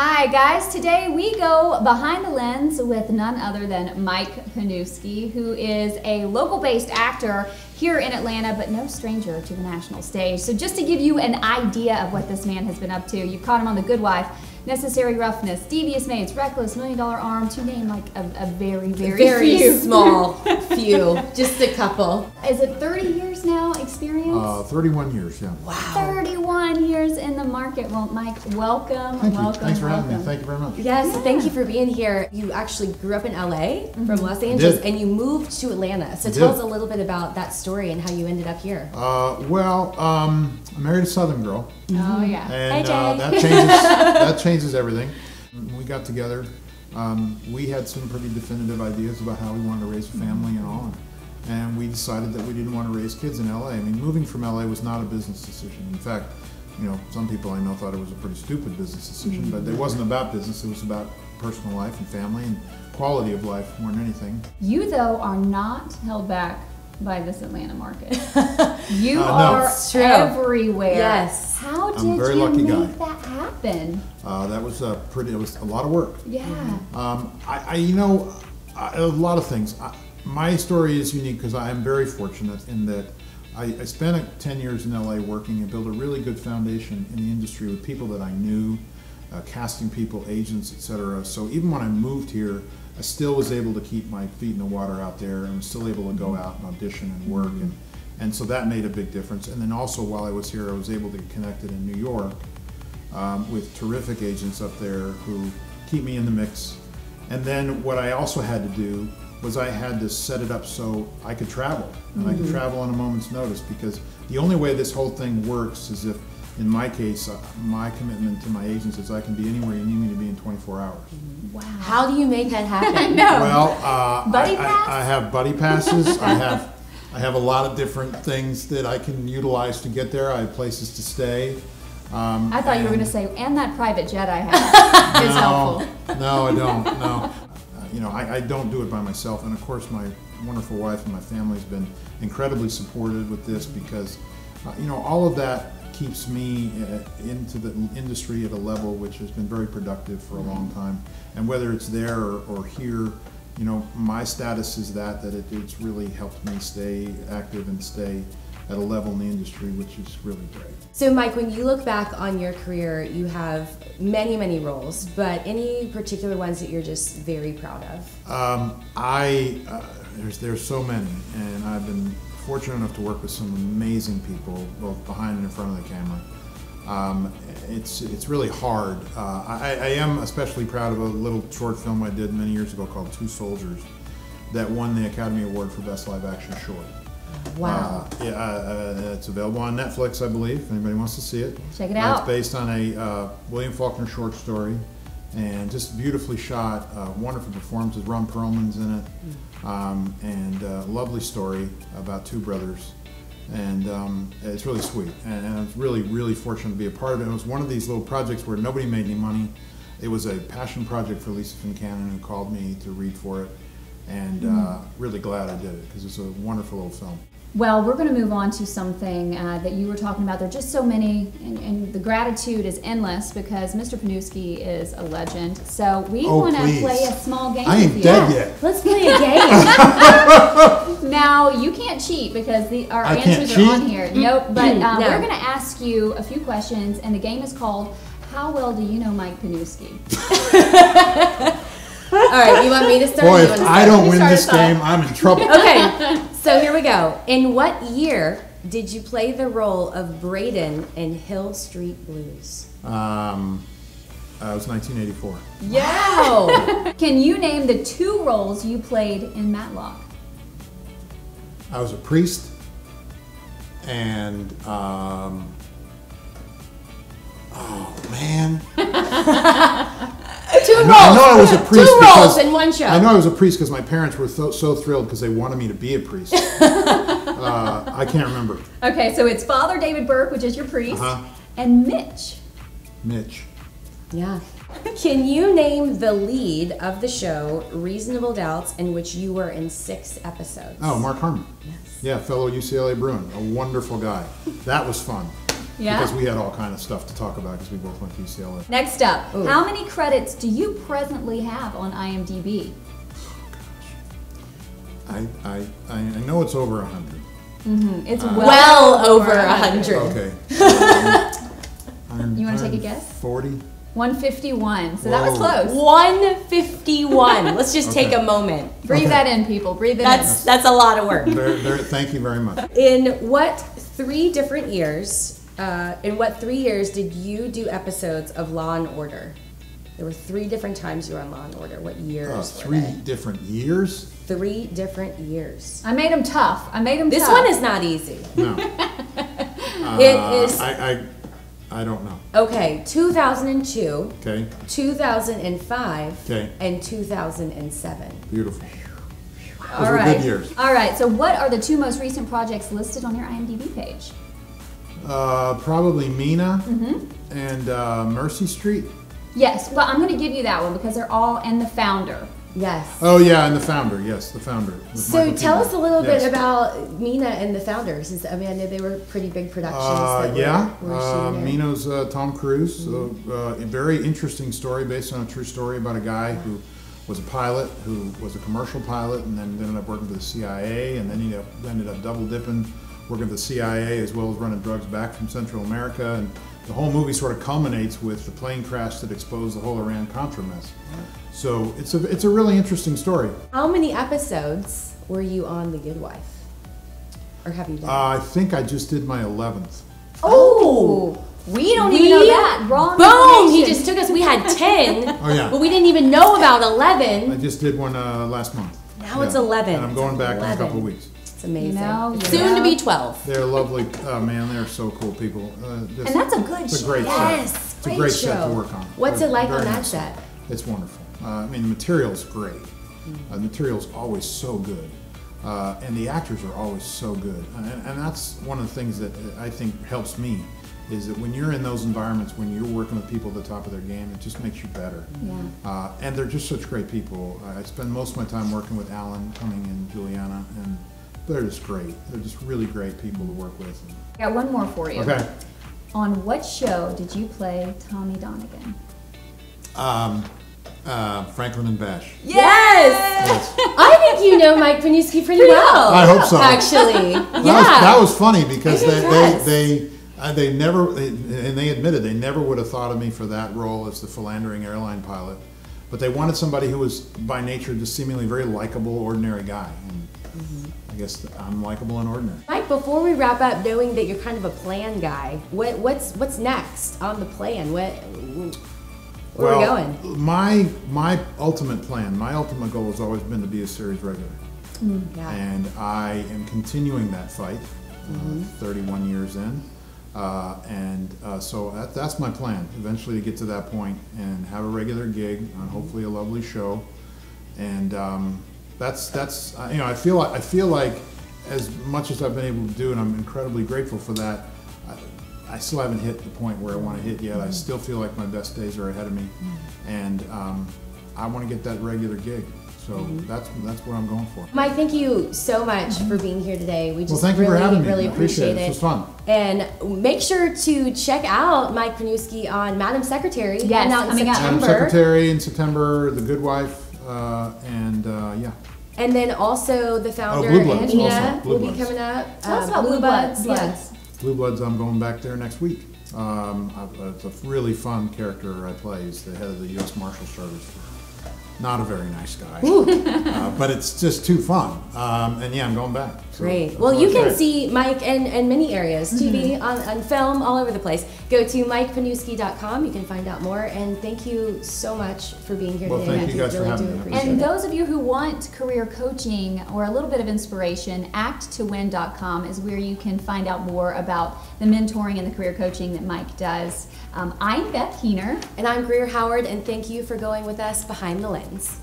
Hi, guys. Today we go behind the lens with none other than Mike Pniewski, who is a local based actor here in Atlanta, but no stranger to the national stage. So, just to give you an idea of what this man has been up to, you caught him on The Good Wife. Necessary Roughness, Devious Maids, Reckless, Million Dollar Arm, to name like a, a very, very, Very few. small few, just a couple. Is it 30 years now experience? Uh, 31 years, yeah. Wow. 31 years in the market. Well, Mike, welcome, Thank you. welcome, Thanks for welcome. having me. Thank you very much. Yes, thank you for being here. You actually grew up in LA Mm-hmm. from Los Angeles and you moved to Atlanta. So I tell did. us a little bit about that story and how you ended up here. Uh, well, um, I married a Southern girl, Oh, yeah. and Hey, uh, that changes that changes everything. When we got together, um, we had some pretty definitive ideas about how we wanted to raise a family and all, and we decided that we didn't want to raise kids in LA. I mean, moving from LA was not a business decision. In fact, you know, some people I know thought it was a pretty stupid business decision, but it wasn't about business. It was about personal life and family and quality of life more than anything. You, though, are not held back by this Atlanta market. You Uh, no. are true. everywhere. Yes. How I'm a did very you lucky make guy. that happen? Uh, that was a pretty. It was a lot of work. Yeah. Um, I, I, you know, I, a lot of things. I, my story is unique because I am very fortunate in that I, I spent uh, 10 years in LA working and built a really good foundation in the industry with people that I knew, uh, casting people, agents, etc. So even when I moved here, I still was able to keep my feet in the water out there and was still able to go out and audition and work. And, and so that made a big difference. And then also while I was here, I was able to get connected in New York um, with terrific agents up there who keep me in the mix. And then what I also had to do was I had to set it up so I could travel, and I could travel on a moment's notice because the only way this whole thing works is if, in my case, uh, my commitment to my agents is I can be anywhere you need me to be in 24 hours. Wow. How do you make that happen? no. Well, uh, Buddy I, pass? I, I have buddy passes. I have I have a lot of different things that I can utilize to get there. I have places to stay. Um, I thought you were going to say, and that private jet I have is helpful. no, I don't. No, uh, you know, I, I don't do it by myself. And of course, my wonderful wife and my family has been incredibly supportive with this because, you know, all of that keeps me uh, into the industry at a level which has been very productive for a long time. And whether it's there or, or here, you know, my status is that that it, it's really helped me stay active and stay at a level in the industry, which is really great. So, Mike, when you look back on your career, you have many, many roles, but any particular ones that you're just very proud of? Um, I uh, there's there's so many, and I've been fortunate enough to work with some amazing people, both behind and in front of the camera. Um, it's it's really hard. Uh, I, I am especially proud of a little short film I did many years ago called Two Soldiers, that won the Academy Award for Best Live Action Short. Wow. Uh, yeah, uh, uh, it's available on Netflix, I believe. If anybody wants to see it, Check it Uh, out. It's based on a uh, William Faulkner short story, and just beautifully shot. Uh, wonderful performances. Ron Perlman's in it, um, and uh, lovely story about two brothers. And um, it's really sweet, and, and I was really, really fortunate to be a part of it. It was one of these little projects where nobody made any money. It was a passion project for Lisa Fincannon, who called me to read for it, and uh, really glad I did it because it's a wonderful old film. Well, we're going to move on to something uh, that you were talking about. There are just so many, and, and the gratitude is endless because Mr. Pniewski is a legend. So we Oh, want to play a small game I with ain't you. dead yet. Let's play a game. Now you can't cheat because the, our I can't answers cheat? are on here. Nope. But uh, No. we're going to ask you a few questions, and the game is called "How well do you know Mike Pniewski?" All right, you want me to start? Boy, if I don't win this game, I'm in trouble. Okay, so here we go. In what year did you play the role of Braden in Hill Street Blues? Um, uh, it was 1984. Yeah. Can you name the two roles you played in Matlock? I was a priest, and um, oh man, roles. I know I was a priest Two because roles in one show. I know I was a priest because my parents were so, so thrilled because they wanted me to be a priest. uh, I can't remember. Okay, so it's Father David Burke, which is your priest, Uh-huh. and Mitch. Mitch. Yeah. Can you name the lead of the show Reasonable Doubts in which you were in six episodes? Oh, Mark Harmon. Yes. Yeah, fellow UCLA Bruin, a wonderful guy. That was fun. Yeah? Because we had all kind of stuff to talk about because we both went to UCLA. Next up, Ooh. how many credits do you presently have on IMDb? I, I, I I know it's over a hundred. It's Uh, Well over a hundred. Okay. You wanna take a guess? Forty. 151. So that was close. 151. Let's just take a moment. Breathe Okay. that in, people. Breathe it That's that's a lot of work. Very, very, thank you very much. In what three different years? Uh, in what three years did you do episodes of Law and Order? There were three different times you were on Law and Order. What years? Uh, were three they? different years. Three different years. I made them tough. I made them This tough. one is not easy. No. It Uh, is I, I, I don't know. okay. 2002, Okay. 2005, Okay. and 2007. Beautiful. Those All were right. good years. All right. So, what are the two most recent projects listed on your IMDb page? Uh, probably Mena Mm-hmm. and uh, Mercy Street. Yes. Well, I'm going to give you that one because they're all and the founder. Yes. Oh yeah, and the founder. Yes, the founder. So Michael tell Keaton. us a little Yes. bit about Mena and the founders. Since I mean, I know they were pretty big productions. Uh, that were- yeah, were uh, shooting. Mena's uh, Tom Cruise. Mm-hmm. uh, a very interesting story based on a true story about a guy who was a pilot, who was a commercial pilot, and then ended up working for the CIA, and then he ended up double dipping, working for the CIA as well as running drugs back from Central America. And the whole movie sort of culminates with the plane crash that exposed the whole Iran Contra mess. So it's a it's a really interesting story. How many episodes were you on The Good Wife? Or have you done? Uh, I think I just did my eleventh. oh, We don't We- even know that. Wrong. boom! He just took us. We had ten, Oh yeah. but we didn't even know about 11. I just did one uh, last month. Now it's 11. And I'm going back in a couple weeks. It's amazing. You know, you Soon to be twelve. They're lovely. Oh man, they're so cool people. Uh, just- And that's a good It's a show. great Yes. It's great a great set show. to work on. What's Very- it like on that nice. set? It's wonderful. Uh, I mean, the material's great. Uh, the material's always so good. Uh, and the actors are always so good. And, and that's one of the things that uh, I think helps me is that when you're in those environments, when you're working with people at the top of their game, it just makes you better. Yeah. Uh, and they're just such great people. I spend most of my time working with Alan Cumming and Julianna, and they're just great. They're just really great people to work with. Got one more for you. Okay. On what show did you play Tommy Donegan? Um, uh, Franklin and Bash. Yes. Yes. I think you know Mike Pniewski pretty well. I hope so. Actually, That, was, yeah. that was funny because they, they, they, uh, they never, they, and they admitted they never would have thought of me for that role as the philandering airline pilot. But they wanted somebody who was by nature just seemingly very likable, ordinary guy. And Mm-hmm. I guess I'm likable and ordinary. Mike, before we wrap up, knowing that you're kind of a plan guy, what what's what's next on the plan? What where are we going? My my ultimate plan, my ultimate goal has always been to be a series regular, Yeah. and I am continuing that fight. Mm-hmm. Uh, 31 years in, uh, and uh, so that, that's my plan. Eventually, to get to that point and have a regular gig on hopefully a lovely show, and um, that's that's uh, you know I feel like I feel like as much as I've been able to do, and I'm incredibly grateful for that. I, I still haven't hit the point where I want to hit yet. I still feel like my best days are ahead of me, and um, I want to get that regular gig. So that's that's what I'm going for. Mike, thank you so much for being here today. We Well, just thank you really, for having me. really I appreciate it. appreciate This was fun. And make sure to check out Mike Pniewski on Madam Secretary. Yes, coming out in coming. Madam September. Secretary in September, The Good Wife, and uh, yeah. And then also the founder, Blue Bloods Nina, also. Blue will be Bloods. coming up. Tell us Uh, about Blue Bloods. Yes. Blue Bloods, I'm going back there next week. Um, I- it's a really fun character I play. He's the head of the U.S. Marshal Service. Not a very nice guy, uh, but it's just too fun. Um, and yeah, I'm going back. So Great. Well, you can say. see Mike in, in many areas TV, on, on film, all over the place. Go to mikepniewski.com. You can find out more. And thank you so much for being here Well, today. thank I you guys for really having do me. I appreciate And it. those of you who want career coaching or a little bit of inspiration, acttowin.com is where you can find out more about the mentoring and the career coaching that Mike does. Um, I'm Beth Heener. And I'm Greer Howard, and thank you for going with us behind the lens.